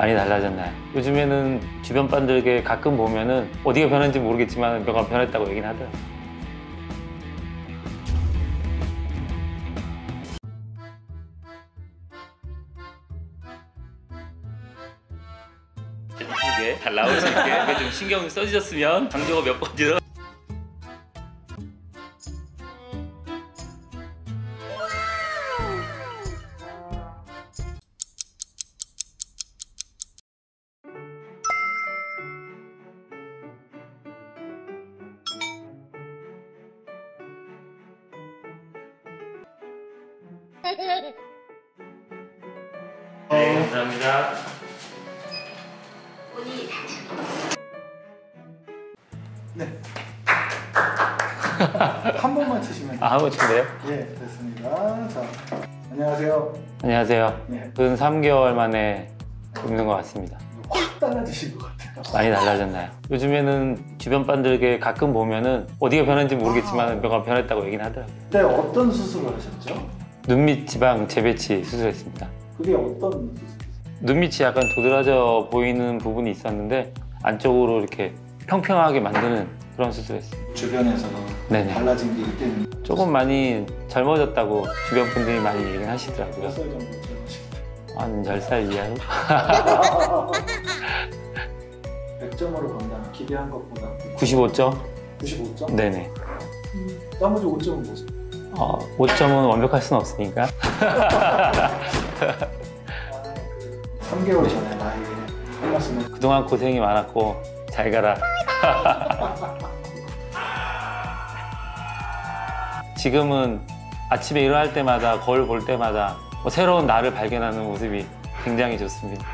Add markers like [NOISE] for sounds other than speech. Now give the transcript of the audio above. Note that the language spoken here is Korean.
많이 달라졌나요? 요즘에는 주변 반들에게 가끔 보면은 어디가 변했는지 모르겠지만 뭐가 변했다고 얘기는 하더라고요. 잘 있게 좀 신경 써주셨으면 강조가 몇번 들어. 네, 감사합니다. 네. [LAUGHS] 한 번만 치시면 돼요. 아, 한번 친데요? 예, 됐습니다. 자, 안녕하세요. 안녕하세요. 네, 근 3개월 만에 굽는 것 같습니다. 확 달라지신 것 같아요. 많이 달라졌나요? 요즘에는 주변 반들에게 가끔 보면은 어디가 변했는지 모르겠지만 뭐가 변했다고 얘기는 하더라고요. 그때 어떤 수술을 하셨죠? 눈밑 지방 재배치 수술했습니다. 그게 어떤 수술이세요? 눈밑이 약간 도드라져 보이는 부분이 있었는데 안쪽으로 이렇게 평평하게 만드는 그런 수술했어요. 주변에서 네네. 달라진 게 있대는 조금 많이 젊어졌다고 주변 분들이 많이 얘기는 하시더라고요. 몇살 정도 젊으시고 한 10살 이하로? [LAUGHS] 100점으로 본다면 기대한 것보다 95점? 95점? 네네. 나머지 5점은 뭐죠? 어, 5점은 완벽할 수는 없으니까. 아, 그 3개월 전에 나에게 한 말씀을 그동안 고생이 많았고 잘 가라. 지금은 아침에 일어날 때마다 거울 볼 때마다 뭐 새로운 나를 발견하는 모습이 굉장히 좋습니다.